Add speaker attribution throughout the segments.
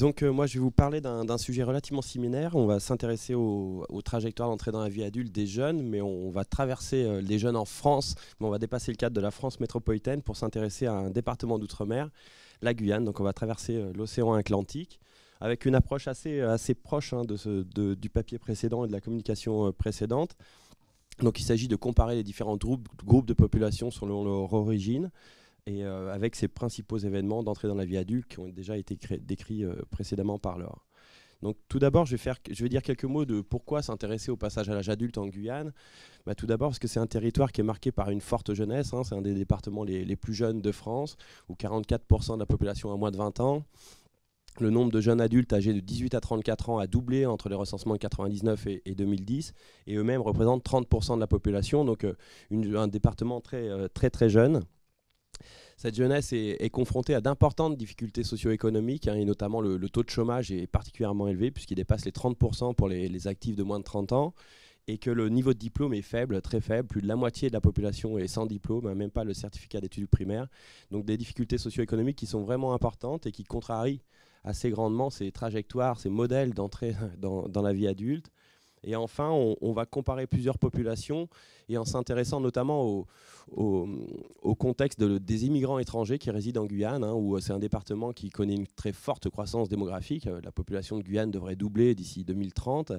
Speaker 1: Donc moi je vais vous parler d'un sujet relativement similaire. On va s'intéresser aux, trajectoires d'entrée dans la vie adulte des jeunes, mais on, va traverser les jeunes en France, mais on va dépasser le cadre de la France métropolitaine pour s'intéresser à un département d'outre-mer, la Guyane. Donc on va traverser l'océan Atlantique avec une approche assez, assez proche hein, de ce, du papier précédent et de la communication précédente. Donc il s'agit de comparer les différents groupes, groupes de population selon leur origine et euh, avec ces principaux événements d'entrée dans la vie adulte qui ont déjà été décrits euh, précédemment par Laure. Donc tout d'abord, je, vais dire quelques mots de pourquoi s'intéresser au passage à l'âge adulte en Guyane. Bah, tout d'abord parce que c'est un territoire qui est marqué par une forte jeunesse. Hein. c'est un des départements les, plus jeunes de France, où 44% de la population a moins de 20 ans. Le nombre de jeunes adultes âgés de 18 à 34 ans a doublé entre les recensements de 1999 et, 2010, et eux-mêmes représentent 30% de la population, donc euh, un département très, très très jeune. Cette jeunesse est, confrontée à d'importantes difficultés socio-économiques, hein, et notamment le, taux de chômage est particulièrement élevé, puisqu'il dépasse les 30% pour les, les, actifs de moins de 30 ans, et que le niveau de diplôme est faible, très faible, plus de la moitié de la population est sans diplôme, hein, même pas le certificat d'études primaires. Donc des difficultés socio-économiques qui sont vraiment importantes et qui contrarient assez grandement ces trajectoires, ces modèles d'entrée dans, la vie adulte. Et enfin, on, va comparer plusieurs populations et en s'intéressant notamment au, contexte des immigrants étrangers qui résident en Guyane, hein, où c'est un département qui connaît une très forte croissance démographique. La population de Guyane devrait doubler d'ici 2030.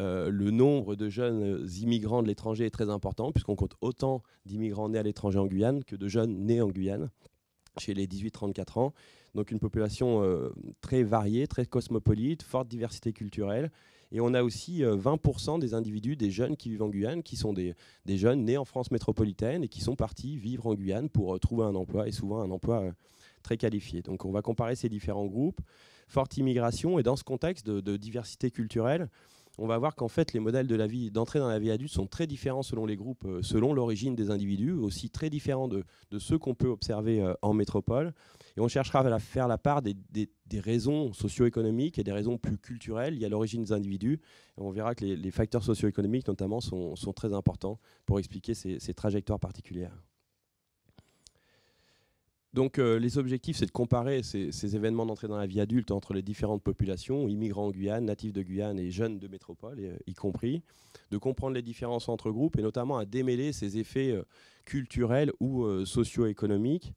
Speaker 1: Euh, le nombre de jeunes immigrants de l'étranger est très important, puisqu'on compte autant d'immigrants nés à l'étranger en Guyane que de jeunes nés en Guyane chez les 18-34 ans. Donc une population euh, très variée, très cosmopolite, forte diversité culturelle. Et on a aussi 20% euh, des individus, des jeunes qui vivent en Guyane, qui sont des, jeunes nés en France métropolitaine et qui sont partis vivre en Guyane pour euh, trouver un emploi, et souvent un emploi très qualifié. Donc on va comparer ces différents groupes. Forte immigration, et dans ce contexte de diversité culturelle, on va voir qu'en fait les modèles d'entrée dans la vie adulte sont très différents selon les groupes, euh, selon l'origine des individus, aussi très différents de, ceux qu'on peut observer euh, en métropole. Et on cherchera à faire la part des, raisons socio-économiques et des raisons plus culturelles liées à l'origine des individus. Et on verra que les, facteurs socio-économiques notamment sont, très importants pour expliquer ces trajectoires particulières. Donc euh, les objectifs, c'est de comparer ces, événements d'entrée dans la vie adulte entre les différentes populations, immigrants en Guyane, natifs de Guyane et jeunes de métropole euh, y compris, de comprendre les différences entre groupes et notamment à démêler ces effets euh, culturels ou socio-économiques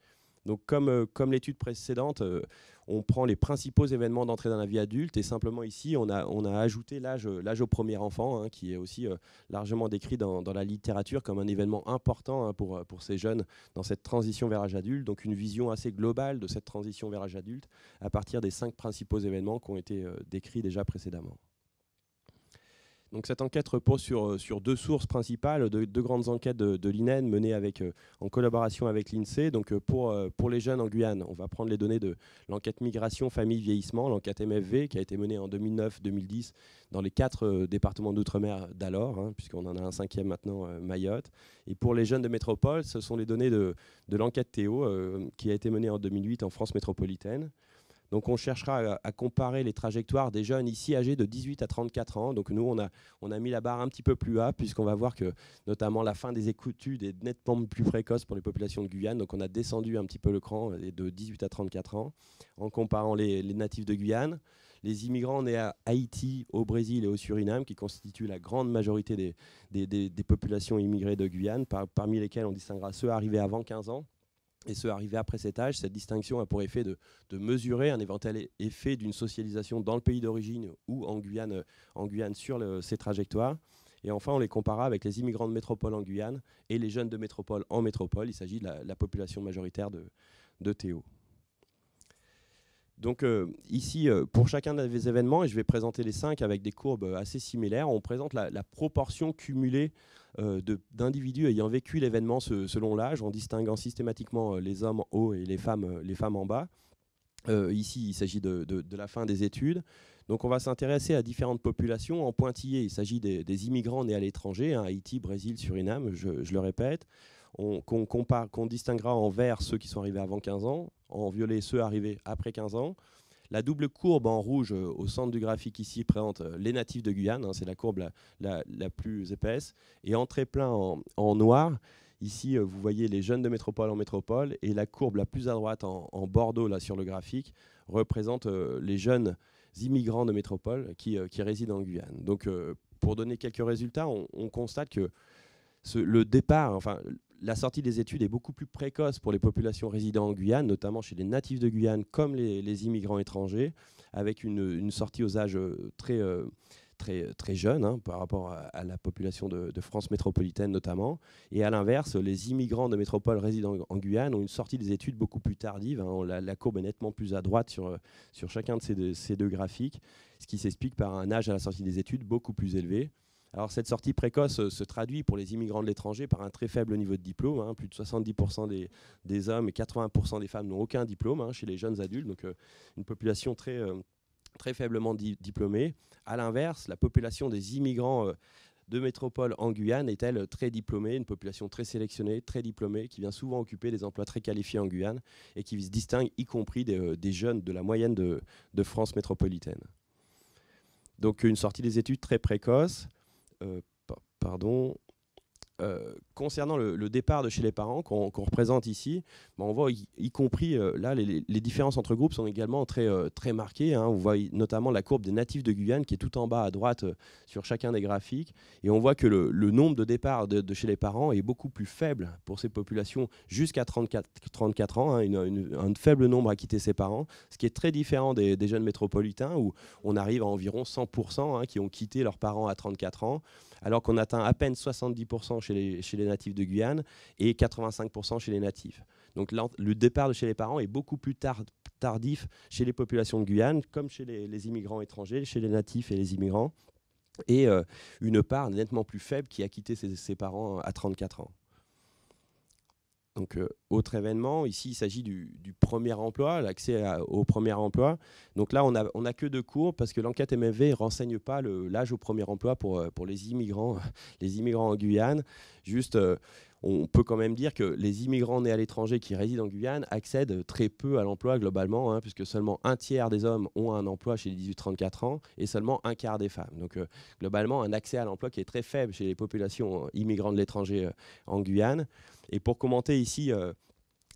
Speaker 1: donc comme, euh, comme l'étude précédente, euh, on prend les principaux événements d'entrée dans la vie adulte et simplement ici, on a, on ajouté l'âge au premier enfant, hein, qui est aussi euh, largement décrit dans, la littérature comme un événement important hein, pour ces jeunes dans cette transition vers l'âge adulte. Donc une vision assez globale de cette transition vers l'âge adulte à partir des cinq principaux événements qui ont été décrits déjà précédemment. Donc cette enquête repose sur, euh, sur deux sources principales, deux, grandes enquêtes de, l'INEN menées avec, euh, en collaboration avec l'INSEE. Donc euh, pour, pour les jeunes en Guyane, on va prendre les données de l'enquête migration, famille, vieillissement, l'enquête MFV qui a été menée en 2009-2010 dans les quatre départements d'outre-mer d'alors, hein, puisqu'on en a un cinquième maintenant, Mayotte. Et pour les jeunes de métropole, ce sont les données de, de l'enquête Théo qui a été menée en 2008 en France métropolitaine. Donc on cherchera à, comparer les trajectoires des jeunes ici âgés de 18 à 34 ans. Donc nous, on a, on a mis la barre un petit peu plus bas, puisqu'on va voir que notamment la fin des études est nettement plus précoce pour les populations de Guyane. Donc on a descendu un petit peu le cran euh, de 18 à 34 ans en comparant les, natifs de Guyane. Les immigrants nés à Haïti, au Brésil et au Suriname, qui constituent la grande majorité des, populations immigrées de Guyane, parmi lesquels on distinguera ceux arrivés avant 15 ans, et ceux arrivés après cet âge, cette distinction a pour effet de, mesurer un éventuel effet d'une socialisation dans le pays d'origine ou en Guyane, sur ces trajectoires. Et enfin, on les compara avec les immigrants de métropole en Guyane et les jeunes de métropole en métropole. Il s'agit de la, population majoritaire de, Théo. Donc euh, ici, euh, pour chacun des événements, et je vais présenter les cinq avec des courbes assez similaires, on présente la, proportion cumulée d'individus ayant vécu l'événement selon l'âge, en distinguant systématiquement les hommes en haut et les femmes, les femmes en bas. ici, il s'agit de, la fin des études. Donc on va s'intéresser à différentes populations. En pointillé, il s'agit des, immigrants nés à l'étranger, hein, Haïti, Brésil, Suriname, je, je le répète qu'on distinguera en vert ceux qui sont arrivés avant 15 ans, en violet ceux arrivés après 15 ans. La double courbe en rouge euh, au centre du graphique ici présente euh, les natifs de Guyane, hein, c'est la courbe la, plus épaisse, et en plein en, noir, ici euh, vous voyez les jeunes de métropole en métropole, et la courbe la plus à droite en, Bordeaux là, sur le graphique représente les jeunes immigrants de métropole qui, résident en Guyane. Donc, pour donner quelques résultats, on, constate que le départ, enfin, la sortie des études est beaucoup plus précoce pour les populations résidant en Guyane, notamment chez les natifs de Guyane comme les, immigrants étrangers, avec une, sortie aux âges très, très, très jeunes hein, par rapport à, la population de, France métropolitaine notamment. Et à l'inverse, les immigrants de métropole résidant en Guyane ont une sortie des études beaucoup plus tardive. Hein. La, courbe est nettement plus à droite sur, sur chacun de ces deux graphiques, ce qui s'explique par un âge à la sortie des études beaucoup plus élevé. Alors cette sortie précoce se traduit pour les immigrants de l'étranger par un très faible niveau de diplôme. Hein. Plus de 70% des, hommes et 80% des femmes n'ont aucun diplôme chez les jeunes adultes, donc euh, une population très, euh, très faiblement diplômée. À l'inverse, la population des immigrants euh, de métropole en Guyane est elle très diplômée, une population très sélectionnée, très diplômée, qui vient souvent occuper des emplois très qualifiés en Guyane et qui se distingue y compris des, euh, jeunes de la moyenne de, France métropolitaine. Donc une sortie des études très précoce. Euh, pardon, euh, concernant le, départ de chez les parents qu'on représente ici, ben, on voit y, compris euh, là les, différences entre groupes sont également très, euh, marquées. Hein. On voit notamment la courbe des natifs de Guyane qui est tout en bas à droite sur chacun des graphiques. Et on voit que le, nombre de départs de, chez les parents est beaucoup plus faible pour ces populations jusqu'à 34, 34 ans, hein, un faible nombre à quitter ses parents, ce qui est très différent des, jeunes métropolitains où on arrive à environ 100% hein, qui ont quitté leurs parents à 34 ans alors qu'on atteint à peine 70% chez les, natifs de Guyane et 85% chez les natifs. Donc le départ de chez les parents est beaucoup plus tardif chez les populations de Guyane, comme chez les, immigrants étrangers, chez les natifs et les immigrants, et euh, une part nettement plus faible qui a quitté ses parents à 34 ans. Donc, euh, autre événement, ici il s'agit du, premier emploi, l'accès au premier emploi. Donc là, on n'a on a que deux cours parce que l'enquête MFV ne renseigne pas l'âge au premier emploi pour, euh, les immigrants, les immigrants en Guyane. Juste, euh, on peut quand même dire que les immigrants nés à l'étranger qui résident en Guyane accèdent très peu à l'emploi globalement, hein, puisque seulement un tiers des hommes ont un emploi chez les 18-34 ans et seulement un quart des femmes. Donc globalement, un accès à l'emploi qui est très faible chez les populations immigrantes de l'étranger en Guyane. Et pour commenter ici euh,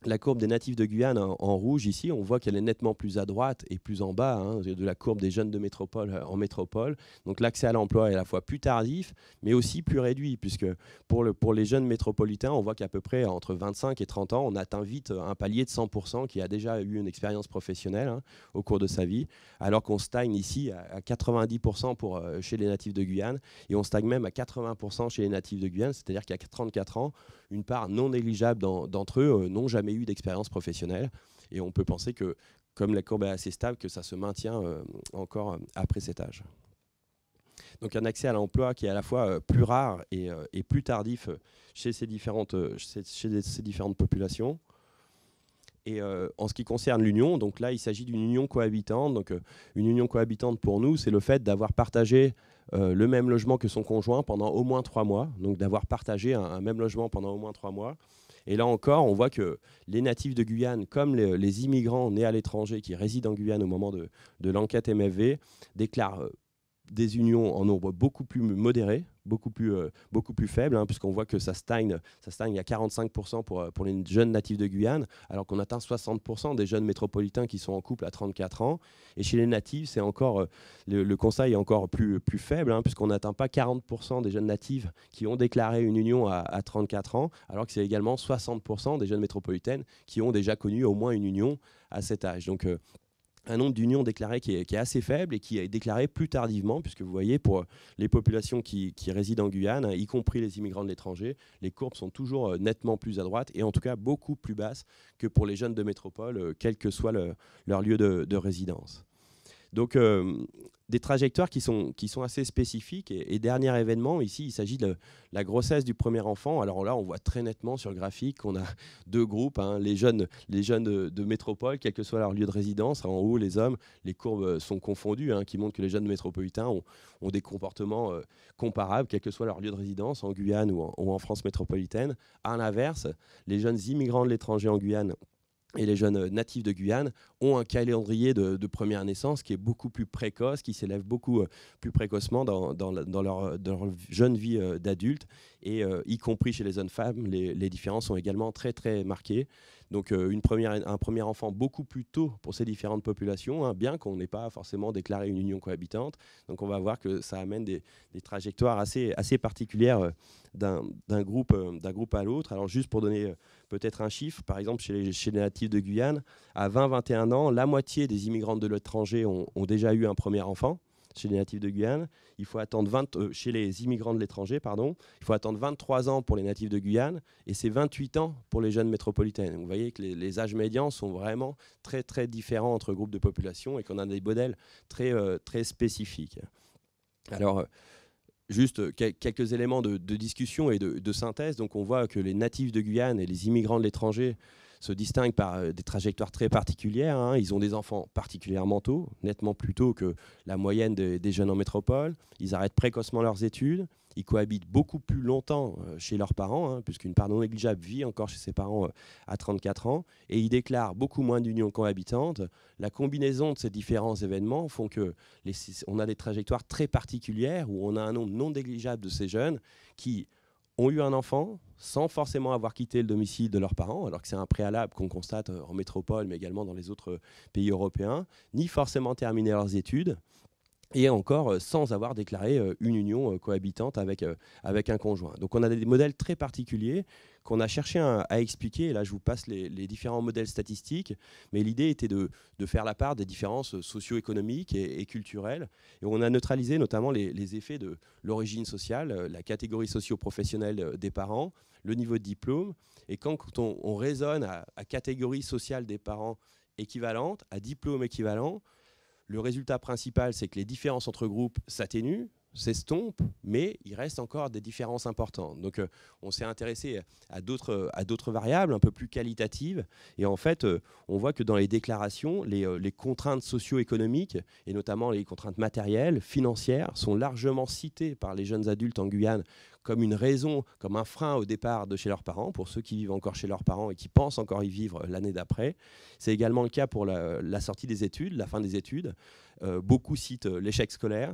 Speaker 1: la courbe des natifs de Guyane en, rouge ici, on voit qu'elle est nettement plus à droite et plus en bas hein, de la courbe des jeunes de métropole euh, en métropole. Donc l'accès à l'emploi est à la fois plus tardif, mais aussi plus réduit, puisque pour, le, pour les jeunes métropolitains, on voit qu'à peu près entre 25 et 30 ans, on atteint vite un palier de 100% qui a déjà eu une expérience professionnelle hein, au cours de sa vie, alors qu'on stagne ici à, 90% pour, euh, chez les natifs de Guyane, et on stagne même à 80% chez les natifs de Guyane, c'est-à-dire qu'à 34 ans, une part non négligeable d'entre eux euh, n'ont jamais eu d'expérience professionnelle. Et on peut penser que, comme la courbe est assez stable, que ça se maintient euh, encore euh, après cet âge. Donc un accès à l'emploi qui est à la fois plus rare et, plus tardif chez ces différentes, populations. Et en ce qui concerne l'union, donc là, il s'agit d'une union cohabitante. Donc, une union cohabitante pour nous, c'est le fait d'avoir partagé euh, le même logement que son conjoint pendant au moins trois mois, donc d'avoir partagé un, même logement pendant au moins trois mois. Et là encore, on voit que les natifs de Guyane, comme les, immigrants nés à l'étranger qui résident en Guyane au moment de, de l'enquête MFV, déclarent euh, des unions en nombre beaucoup plus modéré, beaucoup plus, euh, beaucoup plus faible, hein, puisqu'on voit que ça stagne, ça stagne à 45% pour, euh, pour les jeunes natifs de Guyane, alors qu'on atteint 60% des jeunes métropolitains qui sont en couple à 34 ans. Et chez les natifs, c'est encore, euh, le, conseil est encore plus, plus faible, hein, puisqu'on n'atteint pas 40% des jeunes natifs qui ont déclaré une union à, 34 ans, alors que c'est également 60% des jeunes métropolitaines qui ont déjà connu au moins une union à cet âge. Donc un nombre d'unions déclarées qui est, assez faible et qui est déclaré plus tardivement, puisque vous voyez, pour les populations qui, résident en Guyane, y compris les immigrants de l'étranger, les courbes sont toujours euh, nettement plus à droite et en tout cas beaucoup plus basses que pour les jeunes de métropole, euh, quel que soit leur lieu de résidence. Donc, euh, des trajectoires qui sont, qui sont assez spécifiques. Et, dernier événement, ici, il s'agit de la grossesse du premier enfant. Alors là, on voit très nettement sur le graphique qu'on a deux groupes, hein. les jeunes, de, métropole, quel que soit leur lieu de résidence. En haut, les hommes, les courbes sont confondues, hein, qui montrent que les jeunes métropolitains ont, des comportements euh, comparables, quel que soit leur lieu de résidence, en Guyane ou en, ou en France métropolitaine. À l'inverse, les jeunes immigrants de l'étranger en Guyane et les jeunes natifs de Guyane ont un calendrier de, première naissance qui est beaucoup plus précoce, qui s'élève beaucoup euh, plus précocement dans, leur, jeune vie euh, d'adulte et y compris chez les jeunes femmes, les, différences sont également très très marquées. Donc première, un premier enfant beaucoup plus tôt pour ces différentes populations, hein, bien qu'on n'ait pas forcément déclaré une union cohabitante. Donc on va voir que ça amène des, trajectoires assez, assez particulières d'un groupe, groupe à l'autre. Alors juste pour donner peut-être un chiffre, par exemple chez les, natifs de Guyane, à 20-21 ans, la moitié des immigrants de l'étranger ont déjà eu un premier enfant chez les natifs de Guyane. Il faut attendre 20, euh, chez les immigrants de l'étranger, pardon. Il faut attendre 23 ans pour les natifs de Guyane et c'est 28 ans pour les jeunes métropolitaines. Vous voyez que les, âges médians sont vraiment très très différents entre groupes de population et qu'on a des modèles très euh, très spécifiques. Alors euh, juste quelques éléments de, discussion et de, de, synthèse. Donc on voit que les natifs de Guyane et les immigrants de l'étranger se distinguent par euh, des trajectoires très particulières. Hein. Ils ont des enfants particulièrement tôt, nettement plus tôt que la moyenne des jeunes en métropole. Ils arrêtent précocement leurs études. Ils cohabitent beaucoup plus longtemps euh, chez leurs parents, hein, puisqu'une part non négligeable vit encore chez ses parents euh, à 34 ans, et ils déclarent beaucoup moins d'unions cohabitantes. La combinaison de ces différents événements font que on a des trajectoires très particulières où on a un nombre non négligeable de ces jeunes qui ont eu un enfant sans forcément avoir quitté le domicile de leurs parents, alors que c'est un préalable qu'on constate euh, en métropole, mais également dans les autres pays européens, ni forcément terminé leurs études, et encore euh, sans avoir déclaré euh, une union cohabitante avec, avec un conjoint. Donc on a des modèles très particuliers qu'on a cherché à, expliquer. Et là, je vous passe les, différents modèles statistiques. Mais l'idée était de, faire la part des différences socio-économiques et, culturelles. Et on a neutralisé notamment les, effets de l'origine sociale, euh, la catégorie socio-professionnelle euh, des parents, le niveau de diplôme. Et quand, on, raisonne à, à catégorie sociale des parents équivalente, à diplôme équivalent, le résultat principal, c'est que les différences entre groupes s'atténuent, s'estompe, mais il reste encore des différences importantes. Donc euh, on s'est intéressé à d'autres, variables un peu plus qualitatives, et en fait euh, on voit que dans les déclarations, euh, les contraintes socio-économiques, et notamment les contraintes matérielles, financières, sont largement citées par les jeunes adultes en Guyane comme une raison, comme un frein au départ de chez leurs parents, pour ceux qui vivent encore chez leurs parents et qui pensent encore y vivre l'année d'après. C'est également le cas pour la, sortie des études, la fin des études. beaucoup citent l'échec scolaire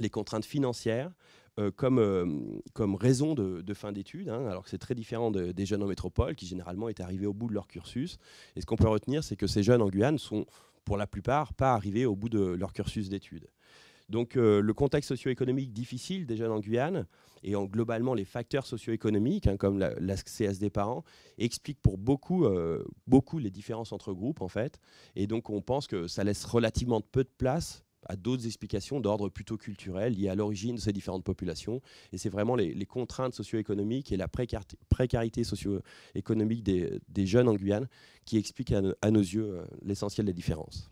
Speaker 1: les contraintes financières euh, comme, euh, comme raison de, fin d'études, hein, alors que c'est très différent des jeunes en métropole qui généralement étaient arrivés au bout de leur cursus. Et ce qu'on peut retenir, c'est que ces jeunes en Guyane sont pour la plupart pas arrivés au bout de leur cursus d'études. Donc euh, le contexte socio-économique difficile des jeunes en Guyane et en, globalement les facteurs socio-économiques, hein, comme la, la, des parents, expliquent pour beaucoup, beaucoup les différences entre groupes en fait. Et donc on pense que ça laisse relativement peu de place à d'autres explications d'ordre plutôt culturel liées à l'origine de ces différentes populations. Et c'est vraiment les, contraintes socio-économiques et la précarité socio-économique des, jeunes en Guyane qui expliquent à, nos yeux euh, l'essentiel des différences.